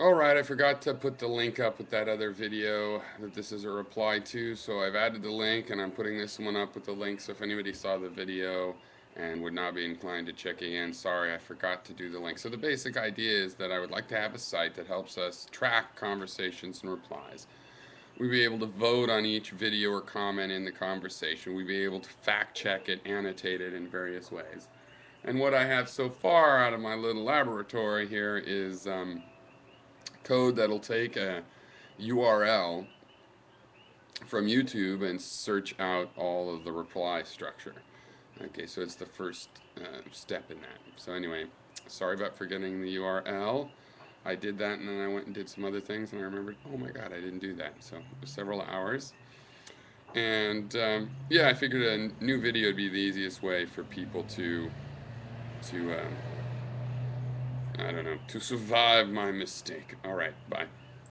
Alright, I forgot to put the link up with that other video that this is a reply to, so I've added the link and I'm putting this one up with the link, so if anybody saw the video and would not be inclined to check again, sorry, I forgot to do the link. So the basic idea is that I would like to have a site that helps us track conversations and replies. We'd be able to vote on each video or comment in the conversation. We'd be able to fact check it, annotate it in various ways. And what I have so far out of my little laboratory here is um, code that'll take a URL from YouTube and search out all of the reply structure. Okay, so it's the first uh, step in that. So anyway, sorry about forgetting the URL. I did that and then I went and did some other things and I remembered, oh my god, I didn't do that. So several hours. And um, yeah, I figured a new video would be the easiest way for people to, to um, I don't know, to survive my mistake. Alright, bye.